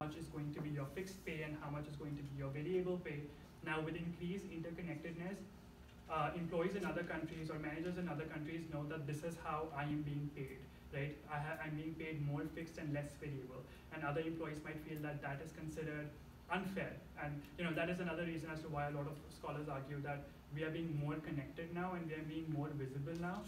much is going to be your fixed pay and how much is going to be your variable pay. Now with increased interconnectedness, uh, employees in other countries or managers in other countries know that this is how I am being paid, right? I am being paid more fixed and less variable. And other employees might feel that that is considered unfair. And you know that is another reason as to why a lot of scholars argue that we are being more connected now and we are being more visible now.